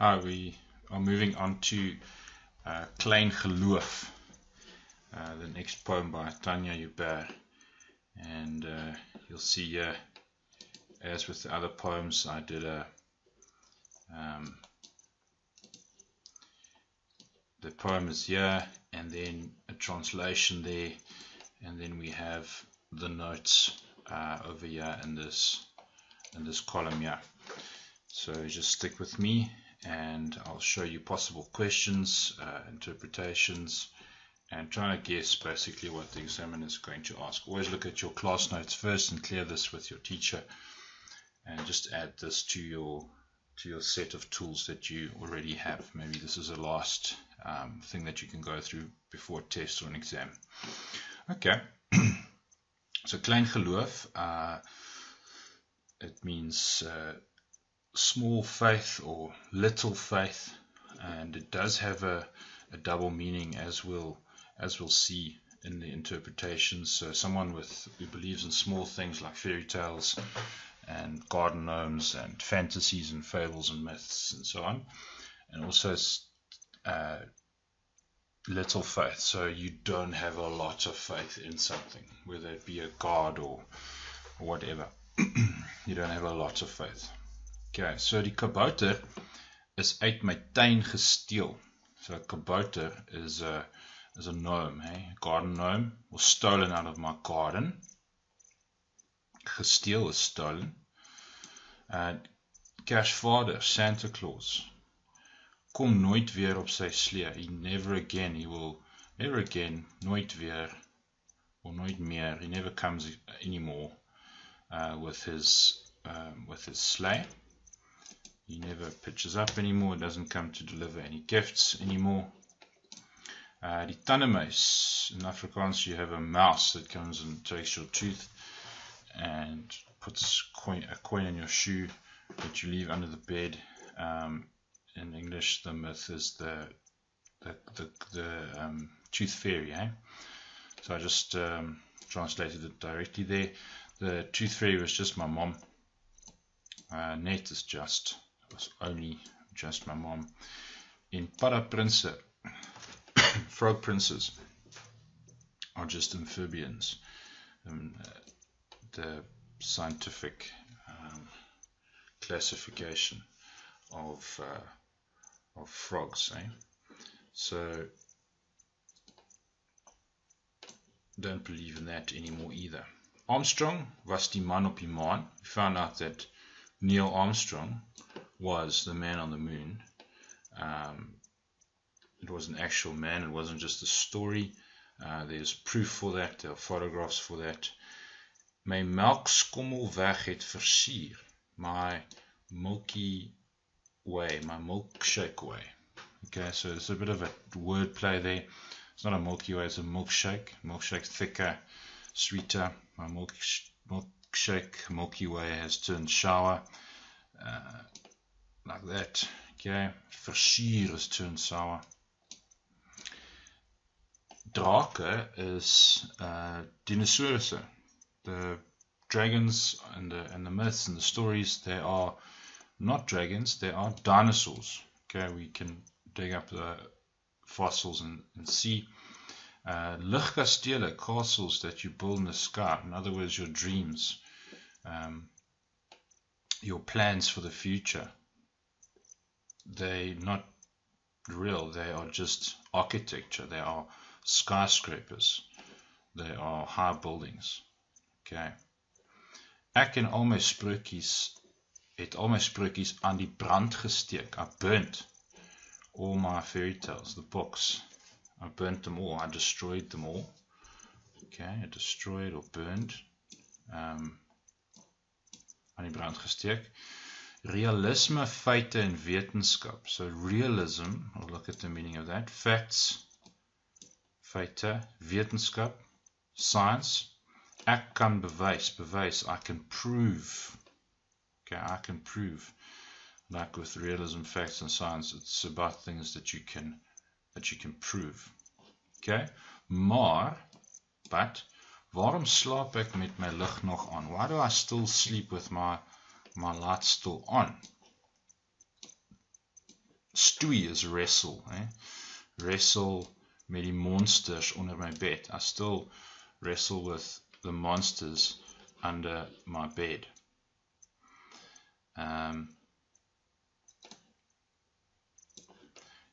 Hi, we are moving on to uh, Klein Geloof, uh, the next poem by Tanya Joubert. And uh, you'll see as with the other poems, I did a um, the poem is here, and then a translation there, and then we have the notes uh, over here in this in this column here. So just stick with me and I'll show you possible questions, uh, interpretations, and try to guess basically what the examiner is going to ask. Always look at your class notes first and clear this with your teacher, and just add this to your to your set of tools that you already have. Maybe this is a last um, thing that you can go through before a test or an exam. Okay, so klein geloof, uh, it means uh, small faith or little faith, and it does have a, a double meaning as we'll as we'll see in the interpretations. So someone with who believes in small things like fairy tales and garden gnomes and fantasies and fables and myths and so on, and also uh, little faith. So you don't have a lot of faith in something, whether it be a god or, or whatever. you don't have a lot of faith. Okay, so die kabouter is uit my tuin gesteel. So a kabouter is a is a gnome, hey? Garden gnome was stolen out of my garden. Gesteel is stolen. Uh Kersvader, Santa Claus kom nooit weer op sy slee. He never again, he will never again, nooit weer or nooit meer. He never comes anymore uh, with his um, with his sleigh. He never pitches up anymore, doesn't come to deliver any gifts anymore. Uh, die tandemuis. In Afrikaans, you have a mouse that comes and takes your tooth and puts coin, a coin in your shoe that you leave under the bed. Um, in English, the myth is the the the, the um, tooth fairy. Eh? So I just um, translated it directly there. The tooth fairy was just my mom. Uh, net is just was only just my mom. In Paraprince, frog princes are just amphibians. Um, the scientific um, classification of uh, of frogs. Eh? So don't believe in that anymore either. Armstrong was die man op die maan. We found out that Neil Armstrong was the man on the moon. Um, it was an actual man, it wasn't just a story. Uh, there's proof for that, there are photographs for that. My melkskommel weg het versier. My Milky Way, my milkshake way. Okay, so there's a bit of a word play there. It's not a Milky Way, it's a milkshake. Milkshake thicker, sweeter. My milk, milkshake, Milky Way has turned sour. Uh, like that. Okay, versier is turned sour. Drake is uh, dinosaurusse. The dragons and the, and the myths and the stories, they are not dragons, they are dinosaurs. Okay, we can dig up the fossils and, and see. Uh, Luchtkastele, castles that you build in the sky. In other words, your dreams, um, your plans for the future they're not real. They are just architecture. They are skyscrapers. They are high buildings. Okay. Ek en al my sprokies het al my sprokies aan die brand gesteek. I burnt all my fairy tales, the books. I burnt them all. I destroyed them all. Okay, I destroyed or burned. Um, aan die brand gesteek. Realisme, feite en wetenskap. So realism, I'll look at the meaning of that. Facts, feite, wetenskap, science. Ek kan bewys, bewys, I can prove. Okay, I can prove. Like with realism, facts and science, it's about things that you can that you can prove. Okay? Maar but waarom slaap ek met my lig nog aan? Why do I still sleep with my my light still on. Stewie is wrestle, hè? Wrestle met die monsters onder my bed. I still wrestle with the monsters under my bed. Um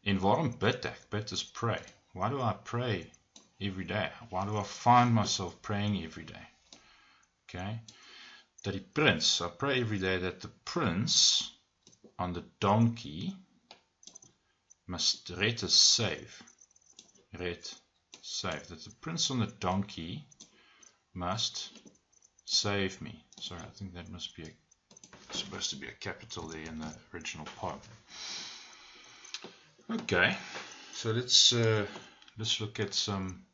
En waarom bid ek? Bid is pray. Why do I pray every day? Why do I find myself praying every day? Okay? That the prince, I pray every day that the prince on the donkey must red us save. Red, save. That the prince on the donkey must save me. Sorry, I think that must be a, supposed to be a capital there in the original poem. Okay, so let's uh, let's look at some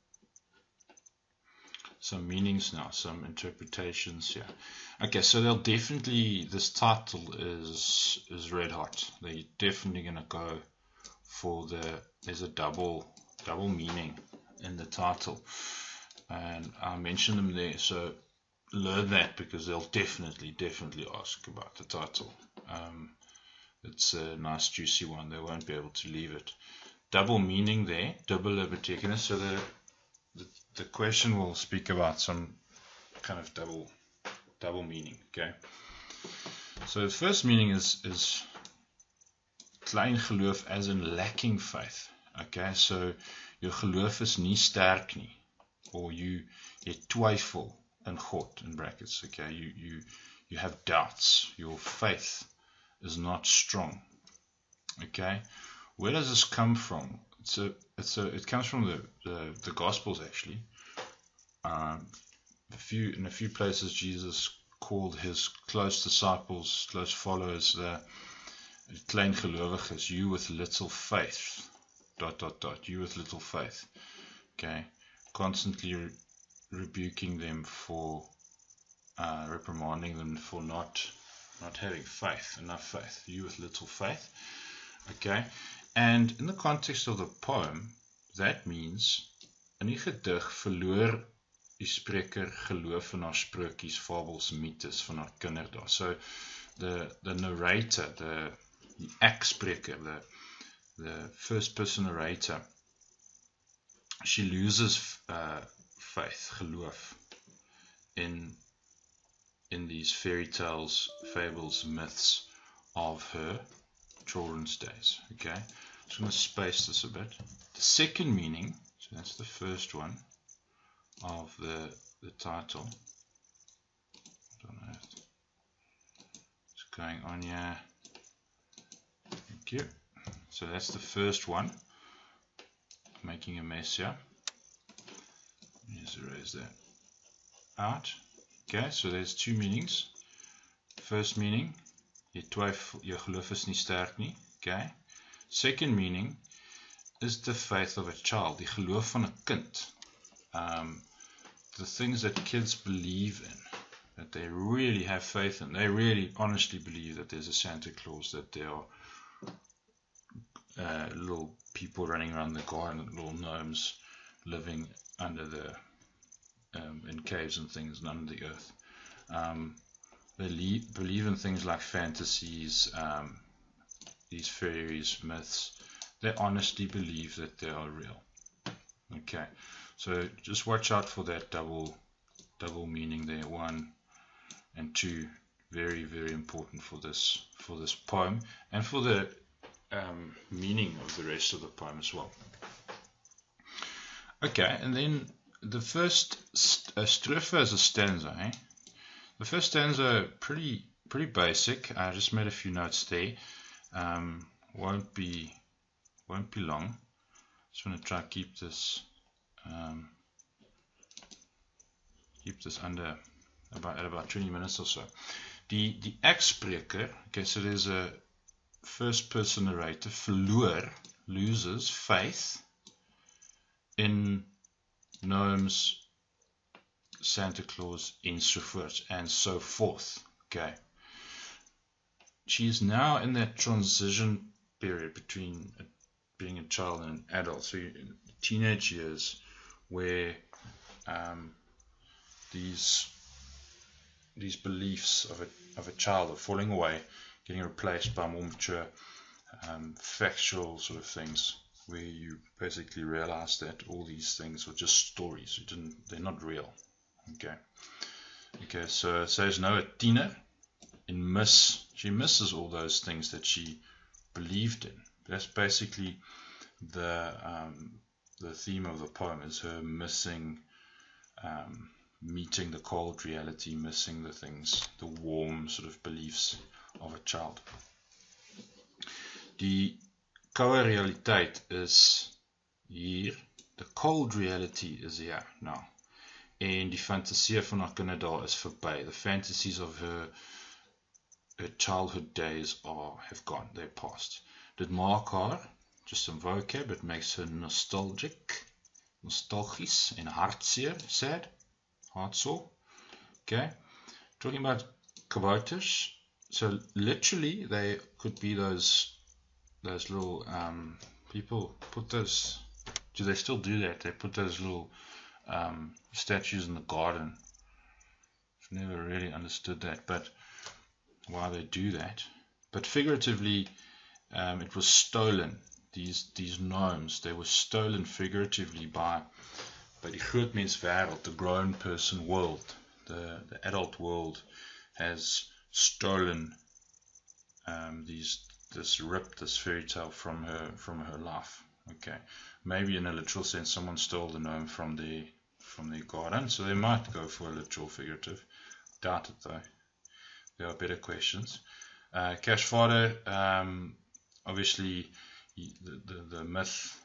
some meanings now, some interpretations here. Okay, so they'll definitely this title is is red hot. They're definitely gonna go for the there's a double double meaning in the title, and I mentioned them there. So learn that because they'll definitely definitely ask about the title. Um, it's a nice juicy one. They won't be able to leave it. Double meaning there, double betekenis. So the, the the question will speak about some kind of double double meaning. Okay. So the first meaning is is klein geloof as in lacking faith. Okay, so jou geloof is nie sterk nie or you jy twyfel in God in brackets. Okay, you you you have doubts. Your faith is not strong. Okay, where does this come from? It's a it's a it comes from the the, the Gospels actually. Um, few in a few places Jesus called his close disciples, close followers, the klein gelowiges, you with little faith. Dot dot dot. You with little faith. Okay, constantly re rebuking them for uh, reprimanding them for not not having faith, enough faith. You with little faith. Okay, and in the context of the poem, that means verloor die spreker geloof in haar sprokies, fabels, mites van haar kinderdae. So the the narrator, the, the ex-spreker, the the first person narrator, she loses uh, faith, geloof in in these fairy tales, fables, myths of her children's days. Okay, so I'm going to space this a bit. The second meaning, so that's the first one of the, the title. I don't know what's going on here. Thank you. So that's the first one. Making a mess here. Let's erase that out. Okay, so there's two meanings. First meaning, jy twyfel, jou geloof is nie sterk nie. Okay. Second meaning is the faith of a child, die geloof van 'n kind. Um the things that kids believe in, that they really have faith in. They really honestly believe that there's a Santa Claus, that there are uh, little people running around the garden, little gnomes living under the um, in caves and things and under the earth. Um, believe, believe in things like fantasies, um, these fairies, myths. They honestly believe that they are real. Okay, so just watch out for that double, double meaning there. One and two, very very important for this for this poem and for the um, meaning of the rest of the poem as well. Okay, and then the first st strophe is a stanza. Eh? The first stanza pretty pretty basic. I just made a few notes there. Um, won't be won't be long. Just want to try keep this um, keep this under about at about 20 minutes or so. The the ex-spreker. Okay, so there's a first person narrator. Verloor loses faith in gnomes, Santa Claus, ensovoorts, and so forth. Okay. She is now in that transition period between being a child and an adult, so teenage years, where um, these these beliefs of a of a child are falling away, getting replaced by more mature um, factual sort of things where you basically realize that all these things were just stories. You didn't, they're not real. Okay. Okay, so it says no, a tiener in miss, she misses all those things that she believed in. That's basically the um, the theme of the poem is her missing, um, meeting the cold reality, missing the things, the warm sort of beliefs of a child. Die koue realiteit is hier. The cold reality is here now. En die fantasie van haar is verby. The fantasies of her her childhood days are have gone. They're past. Dit maak just some vocab, it makes her nostalgic, nostalgisch and hartseer, sad, heartsore. Okay. Talking about kabouters. So literally they could be those those little um, people put those do they still do that? They put those little um, statues in the garden. I've never really understood that, but why they do that. But figuratively, um, it was stolen. These these gnomes, they were stolen figuratively by by the groot mens world, the grown person world, the the adult world has stolen um, these this ripped this fairy tale from her from her life. Okay, maybe in a literal sense, someone stole the gnome from the from the garden, so they might go for a literal figurative. Doubt it though. There are better questions. Uh, Kersvader, um, obviously, he, the, the the myth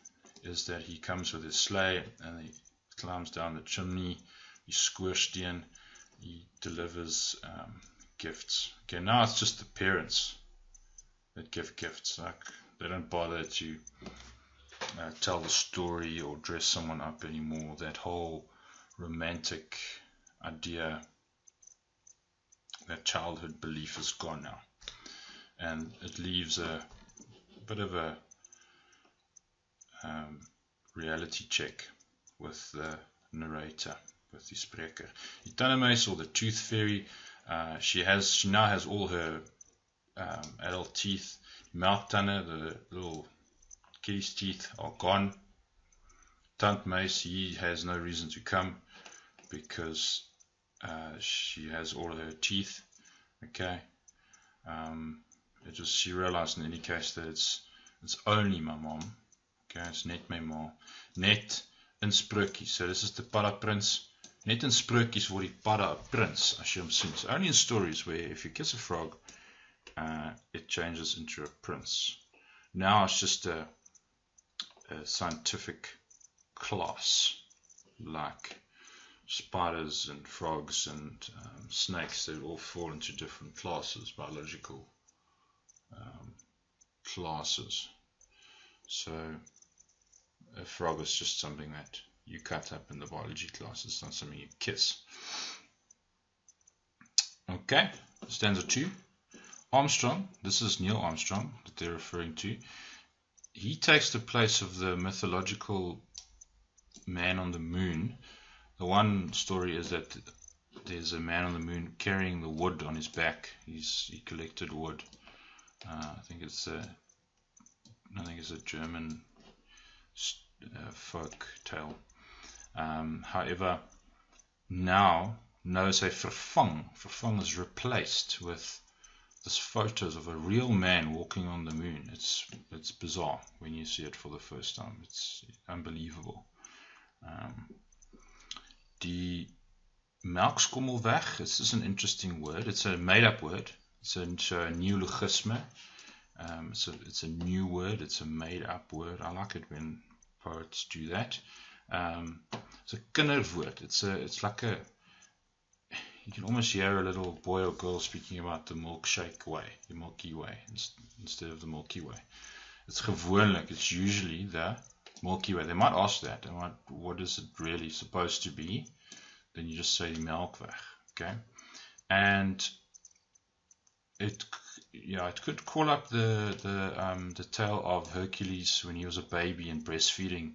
is that he comes with his sleigh and he climbs down the chimney. He squished in. He delivers um, gifts. Okay, now it's just the parents that give gifts. Like they don't bother to uh, tell the story or dress someone up anymore. That whole romantic idea, that childhood belief is gone now, and it leaves a bit of a um, reality check with the narrator, with the spreker. Die Tandemuis or the Tooth Fairy, uh, she has she now has all her um, adult teeth. Melktande, the little kitty's teeth are gone. Tandemuis, he has no reason to come because uh, she has all her teeth. Okay. Um, it just she realized in any case that it's it's only my mom. It's net my mom. Net in sprokies. So this is the para prince. Net in sprokies word die para 'n prins as jy hom sien. So only in stories where if you kiss a frog uh, it changes into a prince. Now it's just a, a scientific class like spiders and frogs and um, snakes. They all fall into different classes, biological um, classes. So a frog is just something that you cut up in the biology class. It's not something you kiss. Okay, stanza two. Armstrong, this is Neil Armstrong that they're referring to, he takes the place of the mythological man on the moon. The one story is that there's a man on the moon carrying the wood on his back. He's he collected wood. Uh, I think it's a I think it's a German uh, folk tale. Um, however, now no say vervang. Vervang is replaced with this photos of a real man walking on the moon. It's it's bizarre when you see it for the first time. It's unbelievable. Um, die melkskommelweg. This is an interesting word. It's a made-up word. It's a, it's a neologisme. Um, it's a it's a new word. It's a made-up word. I like it when poets do that. Um, it's a kinderwoord. It's a it's like a you can almost hear a little boy or girl speaking about the milkshake way, the Milky Way, instead of the Milky Way. It's gewoonlik, it's usually the Milky Way. They might ask that, they might, what is it really supposed to be? Then you just say Melkweg, okay? And it, yeah, it could call up the the um, the tale of Hercules when he was a baby and breastfeeding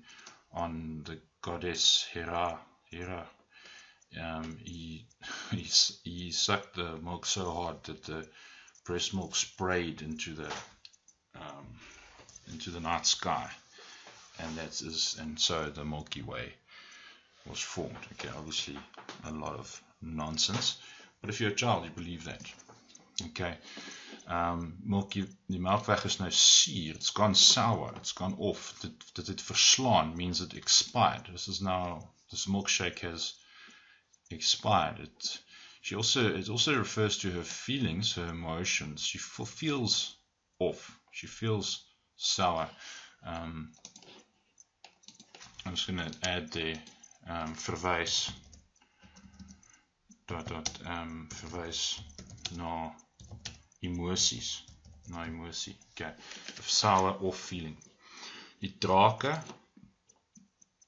on the goddess Hera, Hera, um, he, he, he sucked the milk so hard that the breast milk sprayed into the um, into the night sky, and that's is and so the Milky Way was formed. Okay, obviously a lot of nonsense, but if you're a child, you believe that. Okay, um, Milky, die melkweg is nou suur, it's gone sour, it's gone off. Dit dit het verslaan means it expired. This is now this milkshake has expired. It she also it also refers to her feelings, her emotions. She feels off. She feels sour. Um, I'm just going to add the um, verwijs dot dot um, verwijs na emosies na emosie. Okay. Sour off feeling. Die drake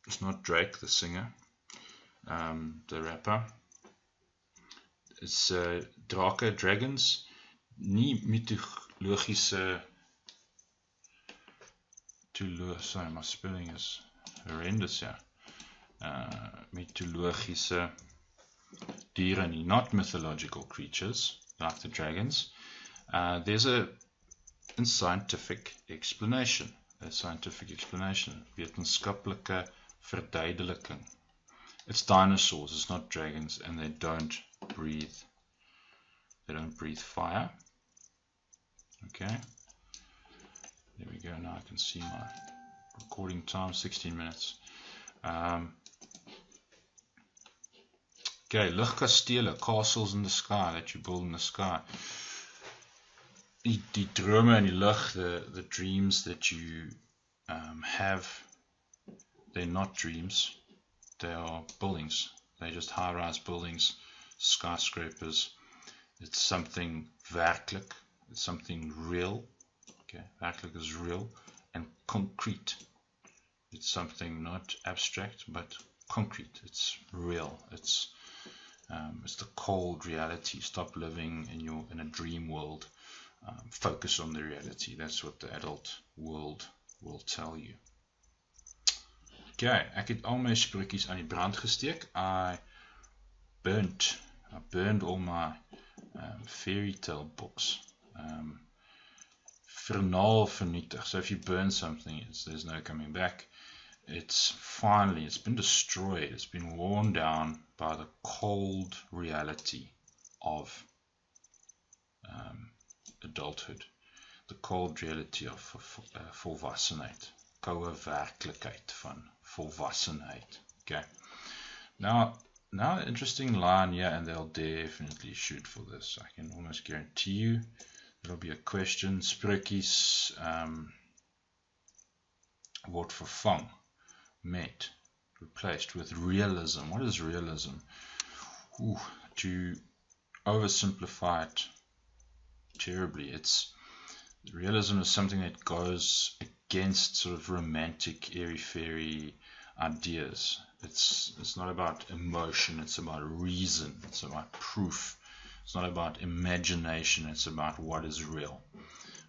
is not Drake the singer, um, the rapper is uh, drake dragons nie mitologiese to sorry my spelling is horrendous yeah uh, mitologiese diere nie not mythological creatures like the dragons uh, there's a, a scientific explanation a scientific explanation. Wetenskaplike verduideliking. It's dinosaurs it's not dragons and they don't breathe. They don't breathe fire. Okay. There we go. Now I can see my recording time 16 minutes. Um, okay luchtkastele castles in the sky that you build in the sky die, die the, the dreams that you um, have they're not dreams they are buildings they're just high-rise buildings skyscrapers. It's something werklik. It's something real. Okay, werklik is real and concrete. It's something not abstract but concrete. It's real. It's um, it's the cold reality. Stop living in your in a dream world. Um, focus on the reality. That's what the adult world will tell you. Okay, ek het al my sprokies aan die brand gesteek. I burnt I burned all my um, fairy tale books. Um, vernaal vernietig. So if you burn something, there's no coming back. It's finally, it's been destroyed. It's been worn down by the cold reality of um, adulthood. The cold reality of uh, volwassenheid. Koue werklikheid van volwassenheid. Okay. Now, now interesting line here and they'll definitely shoot for this I can almost guarantee you there'll be a question sprokies um, word vervang met replaced with realism what is realism Ooh, to oversimplify it terribly. It's realism is something that goes against sort of romantic airy fairy ideas. It's it's not about emotion it's about reason it's about proof. It's not about imagination it's about what is real.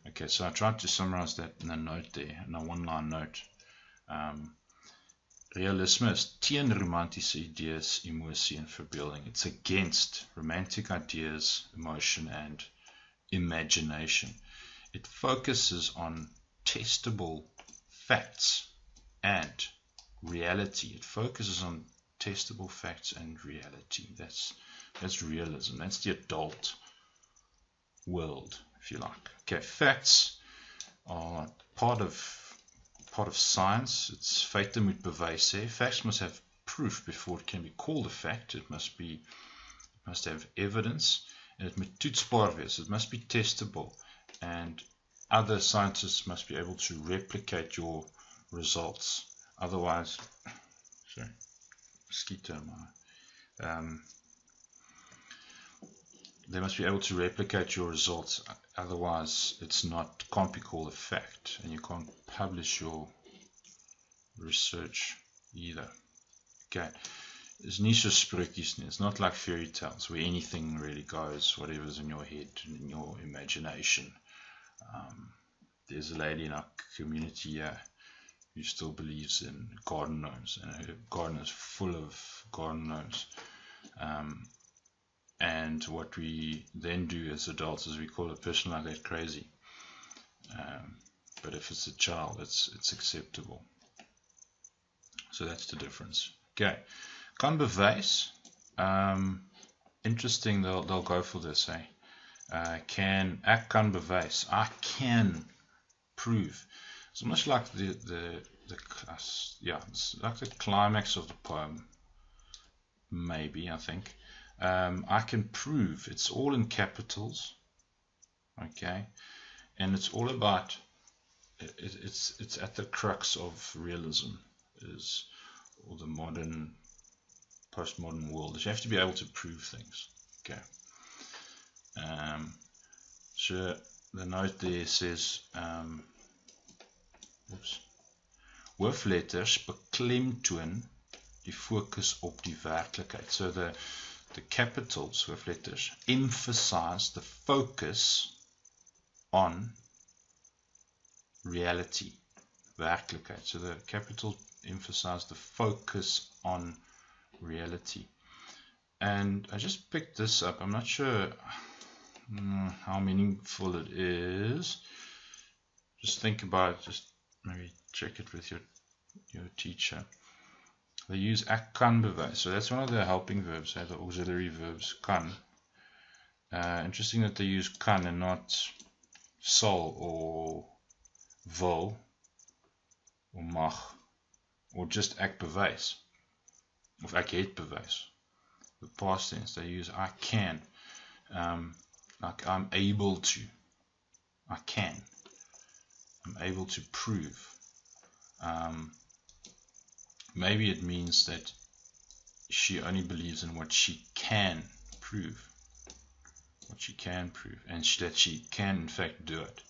Okay so I tried to summarize that in a note there in a one line note. Um, realisme is teen romantiese idees emosie en verbeelding. It's against romantic ideas emotion and imagination it focuses on testable facts and reality. It focuses on testable facts and reality. That's that's realism. That's the adult world, if you like. Okay, facts are part of part of science. It's feite moet bewys sê. Facts must have proof before it can be called a fact. It must be it must have evidence and it must be testable. And other scientists must be able to replicate your results. Otherwise sorry mosquito um, they must be able to replicate your results. Otherwise it's not can't be called a fact. And you can't publish your research either. Okay it's so sprokies nie it's not like fairy tales where anything really goes whatever's in your head and in your imagination um, there's a lady in our community here who still believes in garden gnomes, and her garden is full of garden gnomes. Um, and what we then do as adults is we call a person like that crazy. Um, but if it's a child, it's it's acceptable. So that's the difference. Okay, kan bewys. Um, interesting. They'll they'll go for this. Eh? Uh, can ek kan bewys. I can prove. It's almost like the the the yeah, it's like the climax of the poem. Maybe I think. Um, I can prove. It's all in capitals. Okay, and it's all about. It, it's it's at the crux of realism is or the modern postmodern world is you have to be able to prove things. Okay. Um, so the note there says um, oops, hoofletters beklemtoon die fokus op die werklikheid. So the the capitals with letters emphasize the focus on reality, werklikheid. So the capitals emphasize the focus on reality. And I just picked this up. I'm not sure mm, how meaningful it is. Just think about it. Just maybe check it with your your teacher. They use ek kan bewys. So that's one of the helping verbs, the auxiliary verbs kan. Uh, interesting that they use kan and not sol or wil or mag or just ek bewys of bewys the past tense they use I can um, like I'm able to. I can. I'm able to prove. Um, maybe it means that she only believes in what she can prove what she can prove and that she can in fact do it.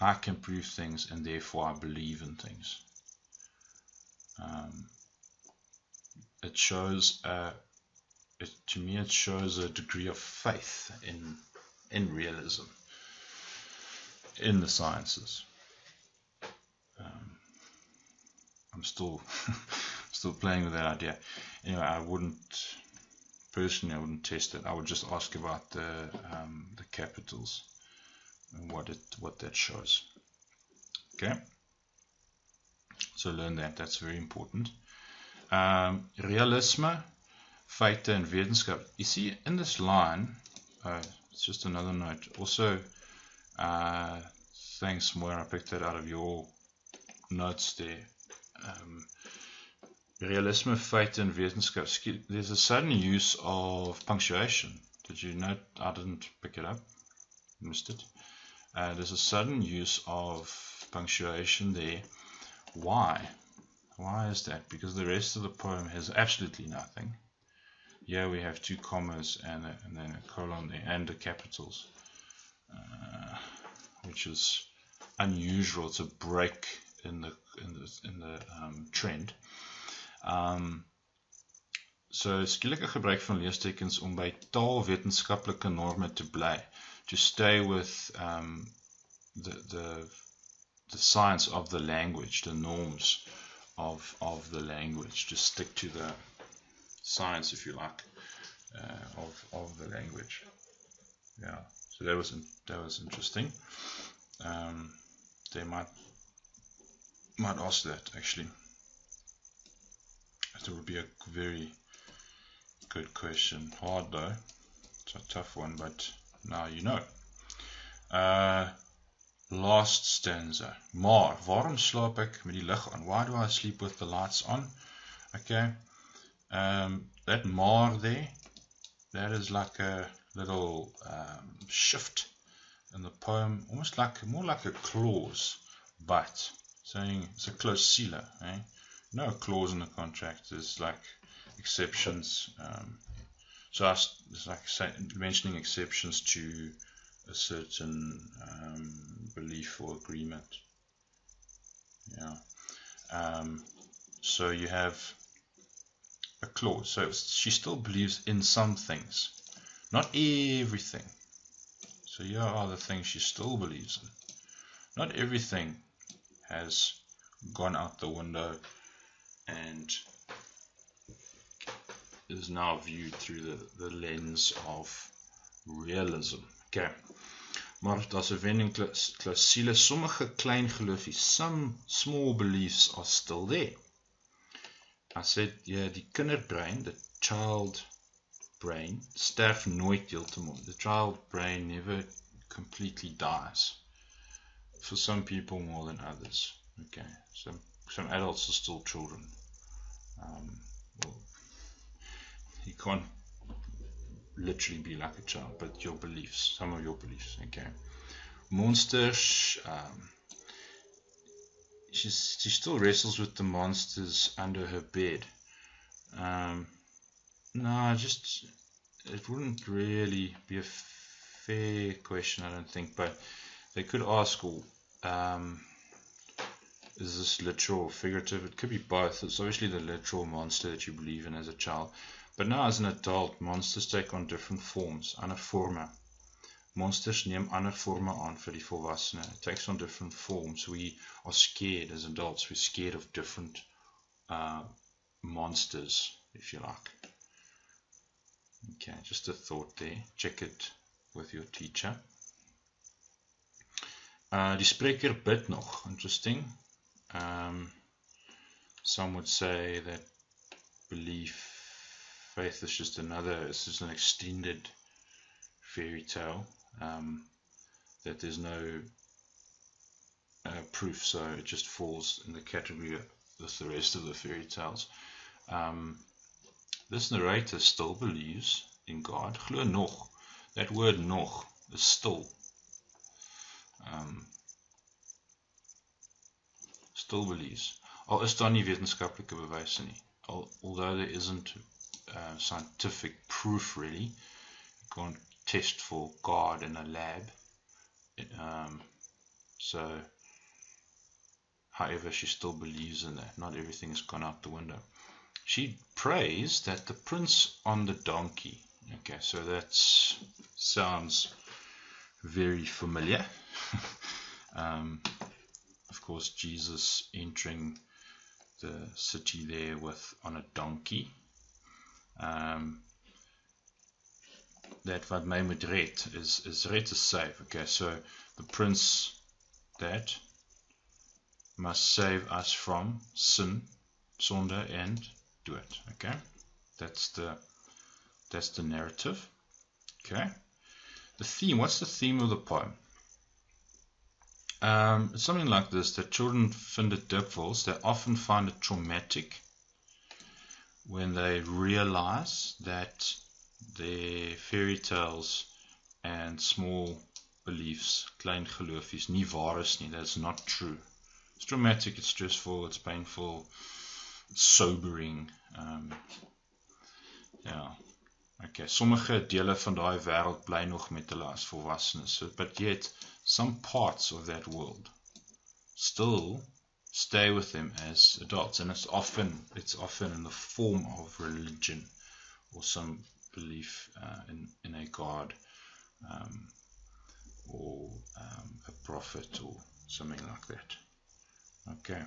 I can prove things and therefore I believe in things. Um, it shows uh, it, to me it shows a degree of faith in in realism in the sciences. Um, I'm still still playing with that idea. Anyway I wouldn't personally I wouldn't test it. I would just ask about the um, the capitals and what it what that shows. Okay? So learn that, that's very important. Um, realisme, feite and wetenskap. You see in this line, uh, it's just another note. Also, uh, thanks Moira, I picked that out of your notes there. Um, realisme, feite and wetenskap. There's a sudden use of punctuation. Did you note? I didn't pick it up. Missed it. Uh, there's a sudden use of punctuation there why? Why is that? Because the rest of the poem has absolutely nothing. Here we have two commas and, a, and then a colon there and the capitals, uh, which is unusual. A break in the in the in the um, trend. Um, so skielike gebruik van leestekens om by taalwetenskaplike norme te bly, to stay with um, the the the science of the language, the norms of of the language, to stick to the science, if you like, uh, of of the language. Yeah, so that was that was interesting. Um, they might might ask that actually. It would be a very good question. Hard though. It's a tough one, but now you know. Uh, last stanza. Maar, waarom slaap met die aan? Why do I sleep with the lights on? Okay. Um, that maar there, that is like a little um, shift in the poem, almost like, more like a clause, but saying it's a clausula, eh? No clause in the contract, there's like exceptions. Um, so I, it's like mentioning exceptions to a certain um, belief or agreement. Yeah. Um, so you have a clause. So she still believes in some things, not everything. So here are the things she still believes in. Not everything has gone out the window and is now viewed through the, the lens of realism. Okay. Maar daar's 'n wending klousule sommige klein geloofies, some small beliefs are still there. As dit ja, die kinderbrein, the child brain sterf nooit heeltemal. The child brain never completely dies. For some people more than others. Okay. Some some adults are still children. Um, well, you can't literally be like a child, but your beliefs, some of your beliefs, okay. Monsters, um, she's, she still wrestles with the monsters under her bed. Um, no, just, it wouldn't really be a fair question, I don't think, but they could ask, um, is this literal or figurative? It could be both. It's obviously the literal monster that you believe in as a child, but now as an adult, monsters take on different forms, ander forme. Monsters neem ander forme aan vir die volwassene. It takes on different forms. We are scared as adults. We're scared of different uh, monsters, if you like. Okay, just a thought there. Check it with your teacher. Uh, die spreker bid nog. Interesting. Um, some would say that belief faith is just another, it's just an extended fairy tale um, that there's no uh, proof, so it just falls in the category with the rest of the fairy tales. Um, this narrator still believes in God. That word nog is still. Um, still believes. Although there isn't uh, scientific proof really. You can't test for God in a lab. Um, so, however, she still believes in that. Not everything has gone out the window. She prays that the prince on the donkey. Okay, so that sounds very familiar. um, of course, Jesus entering the city there with on a donkey um, that wat my moet red is is red to save okay? So the prince that must save us from sin sonde and do it okay? That's the that's the narrative okay? The theme what's the theme of the poem? Um, something like this that children find it diphils they often find it traumatic when they realize that their fairy tales and small beliefs, klein geloofies, nie waar is nie. That's not true. It's traumatic, it's stressful, it's painful, it's sobering. Um, ja. Okay, sommige dele van daai wêreld bly nog met hulle as volwassenes. So, but yet some parts of that world still stay with them as adults and it's often it's often in the form of religion or some belief uh, in, in a god um, or um, a prophet or something like that. Okay.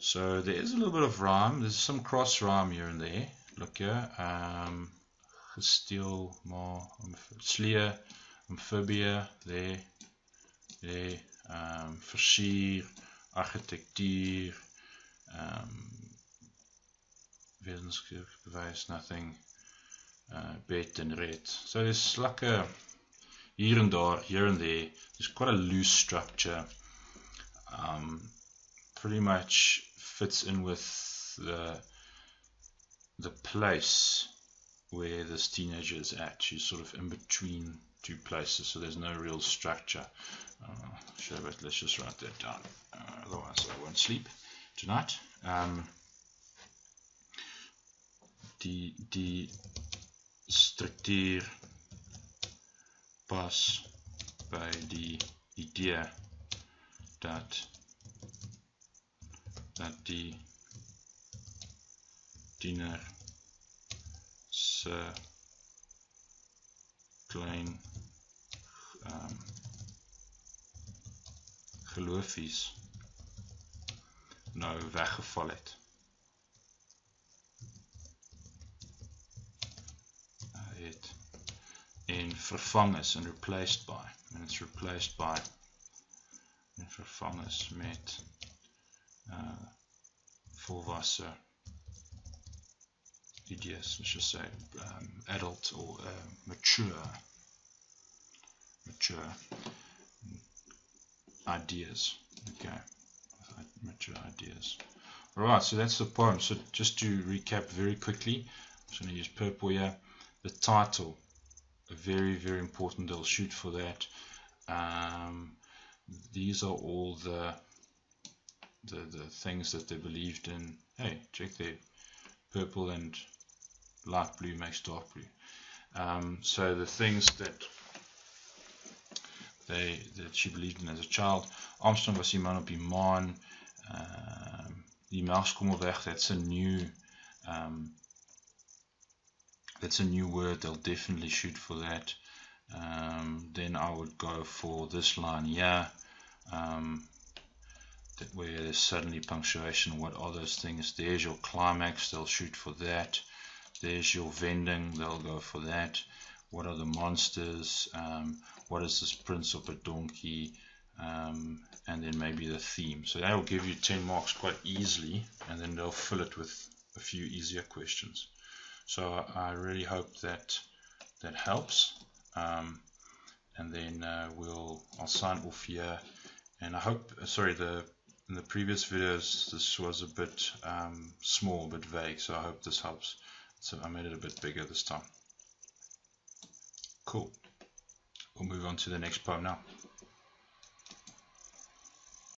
So there is a little bit of rhyme. There's some cross rhyme here and there. Look here. Um, gesteel amphibia there there um, versier architectuur, um, wetenschappelijk bewijs, nothing, uh, and red. So there's like a here and there, here and there. There's quite a loose structure. Um, pretty much fits in with the the place where this teenager is at. She's sort of in between two places, so there's no real structure. Uh, sure, but let's just write that down. Uh, otherwise, I won't sleep tonight. Um, die, die structuur pas by die idee dat dat die diener se klein um, geloofies nou weggeval het. Het en vervang is and replaced by and it's replaced by en vervang is met uh, volwasse ideas let's just say um, adult or uh, mature mature ideas okay mature ideas Alright, so that's the poem. So just to recap very quickly, I'm going to use purple here. The title, very, very important. They'll shoot for that. Um, these are all the, the the things that they believed in. Hey, check there. Purple and light blue makes dark blue. Um, so the things that they that she believed in as a child. Armstrong was iemand op die maan. Um, die Melkskommelweg, that's a new um, that's a new word. They'll definitely shoot for that. Um, then I would go for this line yeah um, that where there's suddenly punctuation. What are those things? There's your climax. They'll shoot for that. There's your wending. They'll go for that. What are the monsters? Um, what is this prince of a donkey? Um, and then maybe the theme. So that will give you 10 marks quite easily, and then they'll fill it with a few easier questions. So I really hope that that helps. Um, and then uh, we'll I'll sign off here. And I hope, uh, sorry, the in the previous videos this was a bit um, small, a bit vague. So I hope this helps. So I made it a bit bigger this time. Cool. We'll move on to the next poem now.